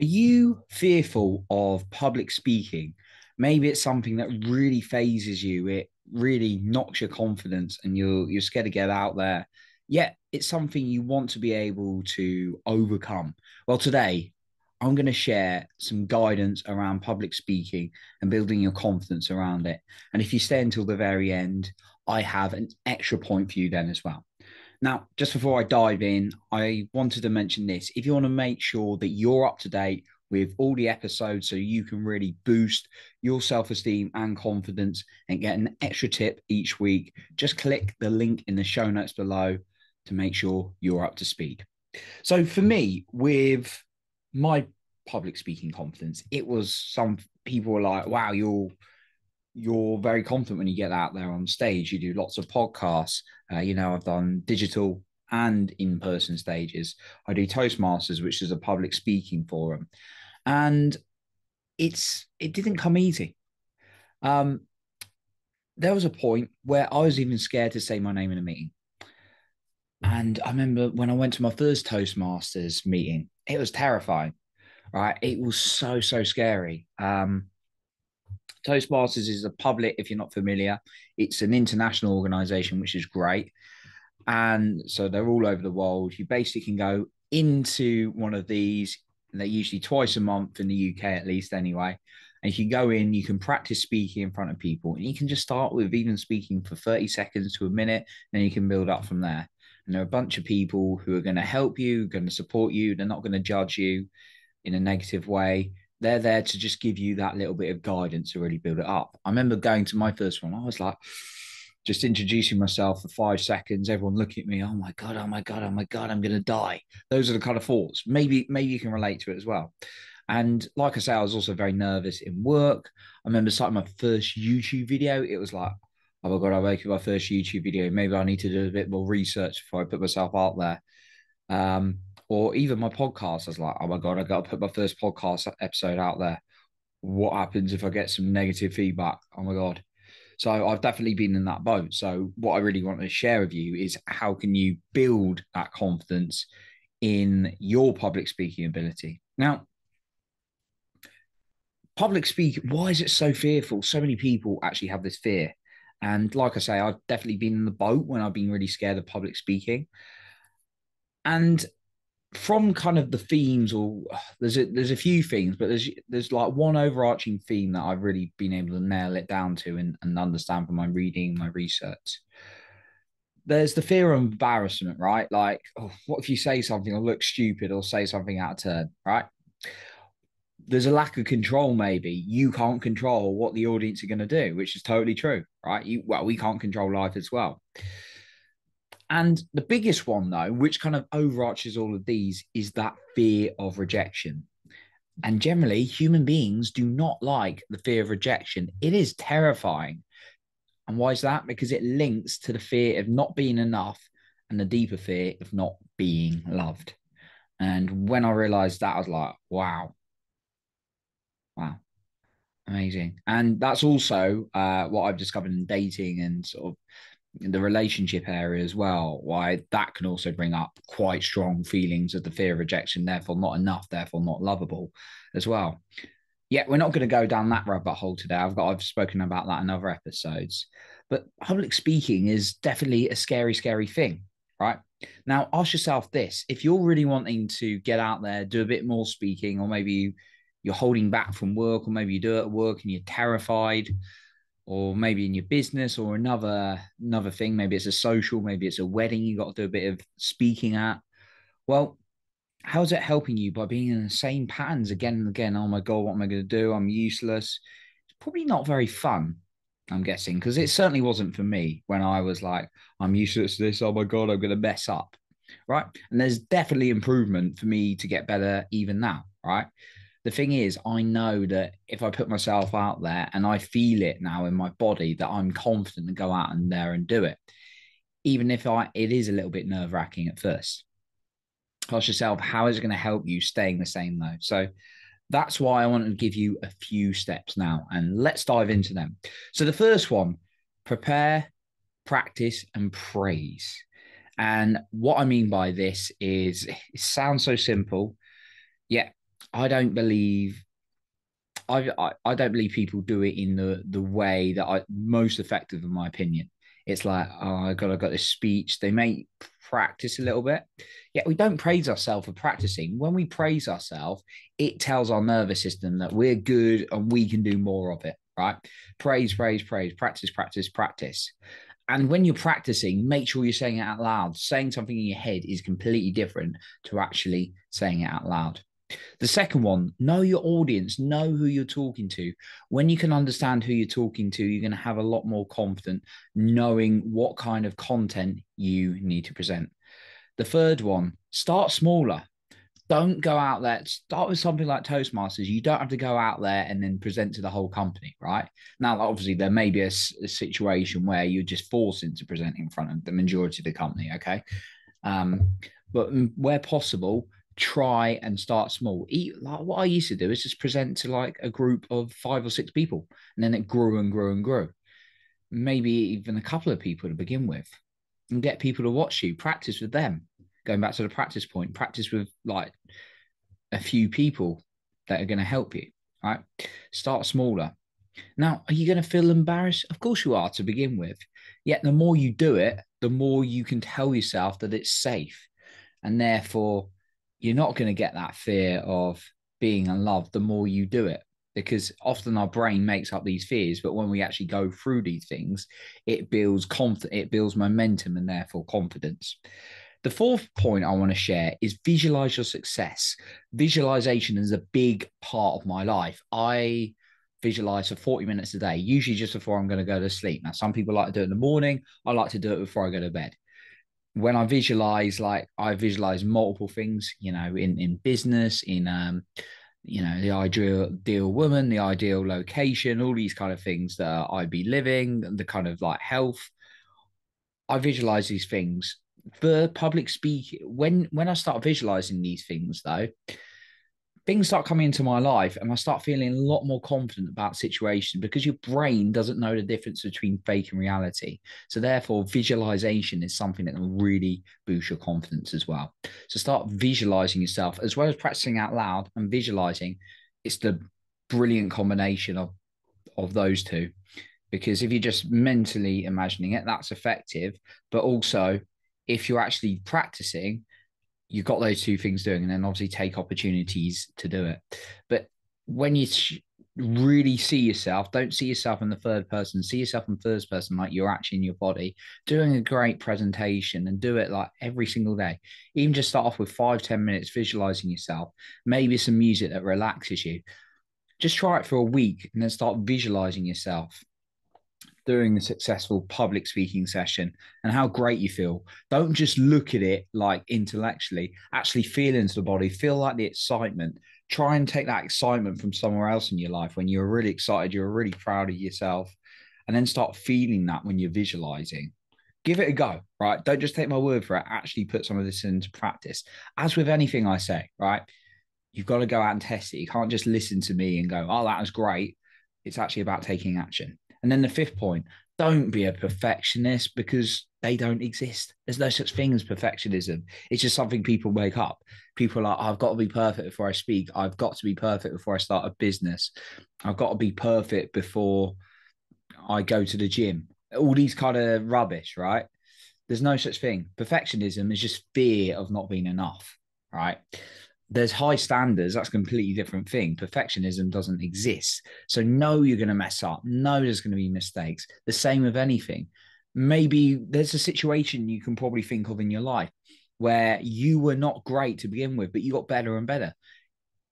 Are you fearful of public speaking? Maybe it's something that really fazes you. It really knocks your confidence and you're you're scared to get out there. Yet it's something you want to be able to overcome. Well, today I'm going to share some guidance around public speaking and building your confidence around it. And if you stay until the very end, I have an extra point for you then as well. Now, just before I dive in, I wanted to mention this. If you want to make sure that you're up to date with all the episodes so you can really boost your self esteem and confidence and get an extra tip each week, just click the link in the show notes below to make sure you're up to speed. So, for me, with my public speaking confidence, it was some people were like, wow, you're you're very confident when you get out there on stage. You do lots of podcasts. Uh, you know, I've done digital and in person stages. I do Toastmasters, which is a public speaking forum. And it's it didn't come easy. Um, there was a point where I was even scared to say my name in a meeting. And I remember when I went to my first Toastmasters meeting, it was terrifying, right? It was so, so scary. Um, Toastmasters is a public, if you're not familiar, it's an international organization, which is great. And so they're all over the world. You basically can go into one of these, and they're usually twice a month in the UK, at least, anyway. And you go in, you can practice speaking in front of people. And you can just start with even speaking for 30 seconds to a minute, and you can build up from there. And there are a bunch of people who are going to help you, going to support you. They're not going to judge you in a negative way they're there to just give you that little bit of guidance to really build it up. I remember going to my first one, I was like, just introducing myself for five seconds, everyone looking at me, oh my God, oh my God, oh my God, I'm gonna die. Those are the kind of thoughts. Maybe, maybe you can relate to it as well. And like I say, I was also very nervous in work. I remember starting my first YouTube video. It was like, oh my God, I'm making my first YouTube video. Maybe I need to do a bit more research before I put myself out there. Um, or even my podcast. I was like, oh my god, I got to put my first podcast episode out there. What happens if I get some negative feedback? Oh my god. So I've definitely been in that boat. So what I really want to share with you is how can you build that confidence in your public speaking ability. Now, public speaking, why is it so fearful? So many people actually have this fear. And like I say, I've definitely been in the boat when I've been really scared of public speaking. And from kind of the themes or there's a there's a few themes but there's there's like one overarching theme that i've really been able to nail it down to and, and understand from my reading my research. There's the fear of embarrassment right? Like oh, what if you say something or look stupid or say something out of turn right? There's a lack of control maybe. You can't control what the audience are going to do which is totally true right? You well we can't control life as well and the biggest one, though, which kind of overarches all of these, is that fear of rejection. And generally, human beings do not like the fear of rejection. It is terrifying. And why is that? Because it links to the fear of not being enough and the deeper fear of not being loved. And when I realized that, I was like, wow. Wow. Amazing. And that's also uh, what I've discovered in dating and sort of the relationship area as well, why that can also bring up quite strong feelings of the fear of rejection, therefore not enough, therefore not lovable as well. Yeah, we're not going to go down that rabbit hole today. I've got I've spoken about that in other episodes. But public speaking is definitely a scary, scary thing, right? Now ask yourself this: if you're really wanting to get out there, do a bit more speaking, or maybe you're holding back from work, or maybe you do it at work and you're terrified or maybe in your business or another another thing. Maybe it's a social maybe it's a wedding you got to do a bit of speaking at. Well how's it helping you by being in the same patterns again and again? Oh my god what am i going to do? I'm useless. It's probably not very fun i'm guessing because it certainly wasn't for me when i was like i'm useless to this. Oh my god i'm going to mess up. Right? And there's definitely improvement for me to get better even now right the thing is, I know that if I put myself out there and I feel it now in my body that I'm confident to go out and there and do it, even if I it is a little bit nerve wracking at first. Ask yourself, how is it going to help you staying the same though? So that's why I want to give you a few steps now, and let's dive into them. So the first one: prepare, practice, and praise. And what I mean by this is, it sounds so simple, yet I don't believe I, I, I don't believe people do it in the the way that I most effective in my opinion. It's like, oh, I got I got this speech. They may practice a little bit. Yet we don't praise ourselves for practicing. When we praise ourselves, it tells our nervous system that we're good and we can do more of it, right? Praise, praise, praise, practice, practice, practice. And when you're practicing, make sure you're saying it out loud. Saying something in your head is completely different to actually saying it out loud. The second one, know your audience, know who you're talking to. When you can understand who you're talking to, you're going to have a lot more confidence knowing what kind of content you need to present. The third one, start smaller. Don't go out there. Start with something like Toastmasters. You don't have to go out there and then present to the whole company, right? Now, obviously, there may be a, a situation where you're just forced into presenting in front of the majority of the company, okay? Um, but where possible, try and start small. Like what I used to do is just present to like a group of five or six people, and then it grew and grew and grew. Maybe even a couple of people to begin with, and get people to watch you. Practice with them. Going back to the practice point, practice with like a few people that are going to help you. Right, start smaller. Now, are you going to feel embarrassed? Of course you are to begin with. Yet the more you do it, the more you can tell yourself that it's safe, and therefore you're not going to get that fear of being unloved the more you do it because often our brain makes up these fears but when we actually go through these things it builds confidence it builds momentum and therefore confidence. The fourth point i want to share is visualize your success. Visualization is a big part of my life. I visualize for 40 minutes a day usually just before i'm going to go to sleep. Now some people like to do it in the morning i like to do it before i go to bed when I visualize, like I visualize multiple things, you know, in in business, in um, you know, the ideal ideal woman, the ideal location, all these kind of things that I'd be living, the kind of like health. I visualize these things for public speaking. When when I start visualizing these things, though, things start coming into my life and I start feeling a lot more confident about situation because your brain doesn't know the difference between fake and reality. So therefore, visualization is something that can really boost your confidence as well. So start visualizing yourself as well as practicing out loud and visualizing. It's the brilliant combination of of those two. Because if you're just mentally imagining it, that's effective. But also, if you're actually practicing, you've got those two things doing, and then obviously take opportunities to do it. But when you really see yourself, don't see yourself in the third person, see yourself in first person, like you're actually in your body, doing a great presentation and do it like every single day. Even just start off with five ten minutes visualizing yourself, maybe some music that relaxes you. Just try it for a week and then start visualizing yourself during a successful public speaking session and how great you feel. Don't just look at it like intellectually, actually feel into the body, feel like the excitement. Try and take that excitement from somewhere else in your life when you're really excited, you're really proud of yourself, and then start feeling that when you're visualizing. Give it a go, right? Don't just take my word for it. Actually, put some of this into practice. As with anything I say, right? You've got to go out and test it. You can't just listen to me and go, oh, that was great. It's actually about taking action. And then the fifth point don't be a perfectionist because they don't exist. There's no such thing as perfectionism. It's just something people make up. People are like, I've got to be perfect before I speak. I've got to be perfect before I start a business. I've got to be perfect before I go to the gym. All these kind of rubbish, right? There's no such thing. Perfectionism is just fear of not being enough, right? There's high standards that's a completely different thing. Perfectionism doesn't exist. So know you're going to mess up. Know there's going to be mistakes. The same with anything. Maybe there's a situation you can probably think of in your life where you were not great to begin with but you got better and better.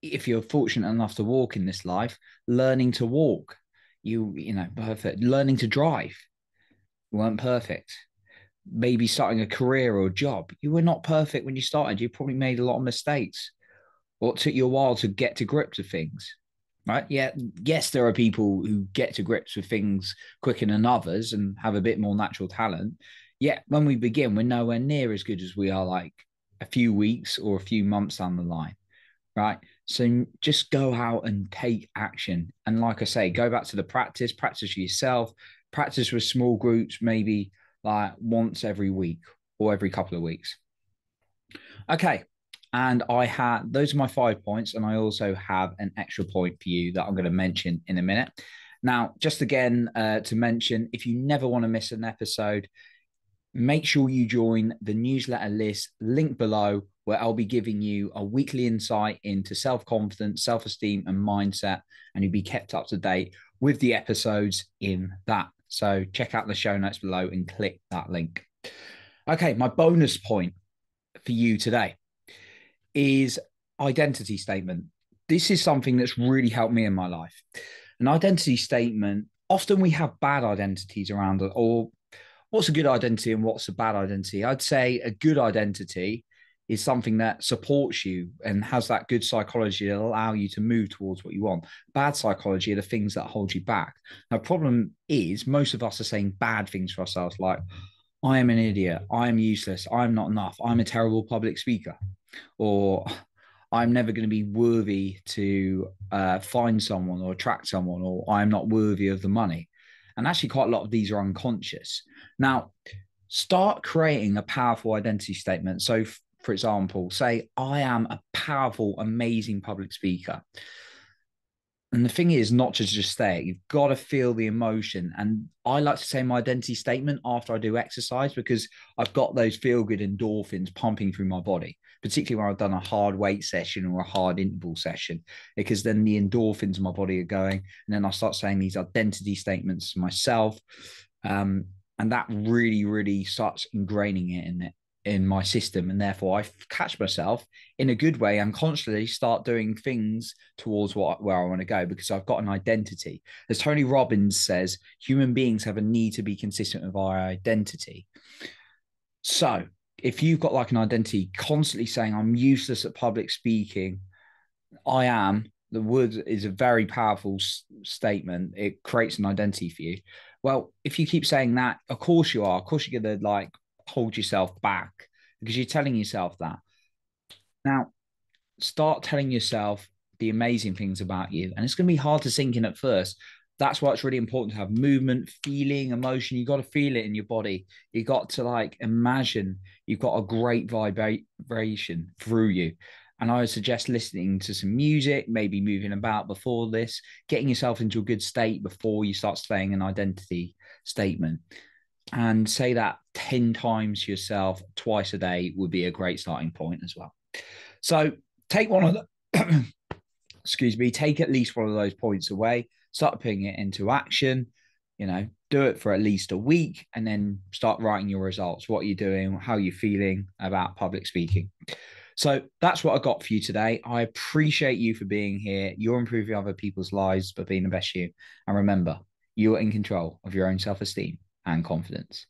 If you're fortunate enough to walk in this life learning to walk you you know perfect. Learning to drive you weren't perfect. Maybe starting a career or a job you were not perfect when you started. You probably made a lot of mistakes or it took you a while to get to grips with things right? Yeah yes there are people who get to grips with things quicker than others and have a bit more natural talent. Yet when we begin we're nowhere near as good as we are like a few weeks or a few months down the line right? So just go out and take action. And like i say go back to the practice practice yourself practice with small groups maybe like once every week or every couple of weeks. Okay And I had those are my five points, and I also have an extra point for you that I'm going to mention in a minute. Now, just again uh, to mention, if you never want to miss an episode, make sure you join the newsletter list link below, where I'll be giving you a weekly insight into self confidence, self esteem, and mindset, and you'll be kept up to date with the episodes in that. So check out the show notes below and click that link. Okay, my bonus point for you today is identity statement. This is something that's really helped me in my life. An identity statement, often we have bad identities around it, or what's a good identity and what's a bad identity? I'd say a good identity is something that supports you and has that good psychology that allow you to move towards what you want. Bad psychology are the things that hold you back. Now, problem is most of us are saying bad things for ourselves, like, I am an idiot. I am useless. I'm not enough. I'm a terrible public speaker. Or I'm never going to be worthy to uh, find someone or attract someone, or I'm not worthy of the money. And actually, quite a lot of these are unconscious. Now, start creating a powerful identity statement. So, for example, say, I am a powerful, amazing public speaker. And the thing is, not to just say it, you've got to feel the emotion. And I like to say my identity statement after I do exercise because I've got those feel good endorphins pumping through my body, particularly when I've done a hard weight session or a hard interval session, because then the endorphins in my body are going. And then I start saying these identity statements to myself. Um, and that really, really starts ingraining it in it in my system and therefore i catch myself in a good way and constantly start doing things towards what where i want to go because i've got an identity. As tony robbins says human beings have a need to be consistent with our identity. So if you've got like an identity constantly saying i'm useless at public speaking i am the word is a very powerful s- statement. It creates an identity for you. Well if you keep saying that of course you are. Of course you're to like hold yourself back because you're telling yourself that. Now, start telling yourself the amazing things about you. And it's going to be hard to sink in at first. That's why it's really important to have movement, feeling, emotion. You got to feel it in your body. You got to like imagine you've got a great vibration through you. And I would suggest listening to some music, maybe moving about before this, getting yourself into a good state before you start saying an identity statement and say that 10 times yourself twice a day would be a great starting point as well. So take one of the, excuse me, take at least one of those points away, start putting it into action, you know, do it for at least a week and then start writing your results. What are you doing? How are you feeling about public speaking? So that's what I got for you today. I appreciate you for being here. You're improving other people's lives by being the best you. And remember, you are in control of your own self esteem and confidence.